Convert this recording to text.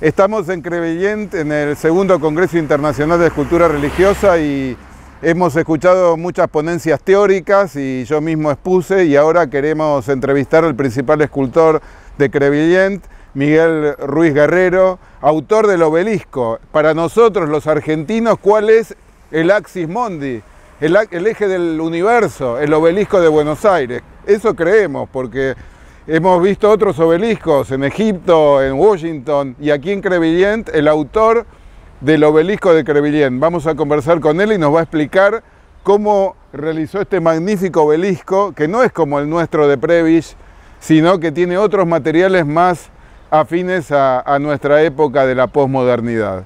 Estamos en Crevillent en el segundo Congreso Internacional de Escultura Religiosa y hemos escuchado muchas ponencias teóricas y yo mismo expuse y ahora queremos entrevistar al principal escultor de Crevillent, Miguel Ruiz Guerrero, autor del obelisco. Para nosotros los argentinos, ¿cuál es el Axis Mondi? El, el eje del universo, el obelisco de Buenos Aires. Eso creemos, porque Hemos visto otros obeliscos en Egipto, en Washington y aquí en Crevillent, el autor del obelisco de Crevillent. Vamos a conversar con él y nos va a explicar cómo realizó este magnífico obelisco, que no es como el nuestro de Previs, sino que tiene otros materiales más afines a, a nuestra época de la posmodernidad.